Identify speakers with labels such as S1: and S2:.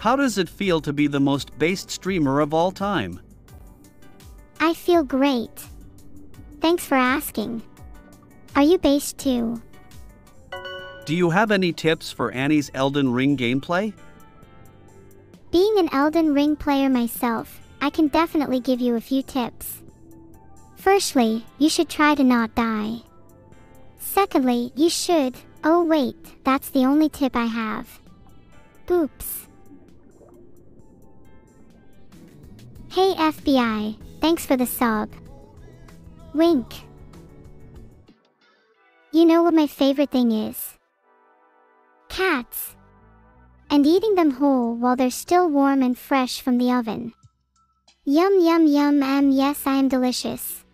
S1: How does it feel to be the most based streamer of all time?
S2: I feel great. Thanks for asking. Are you based too?
S1: Do you have any tips for Annie's Elden Ring gameplay?
S2: Being an Elden Ring player myself, I can definitely give you a few tips. Firstly, you should try to not die. Secondly, you should. Oh, wait, that's the only tip I have. Oops. Hey FBI, thanks for the sub. Wink. You know what my favorite thing is? Cats. And eating them whole while they're still warm and fresh from the oven. Yum yum yum am yes I am delicious.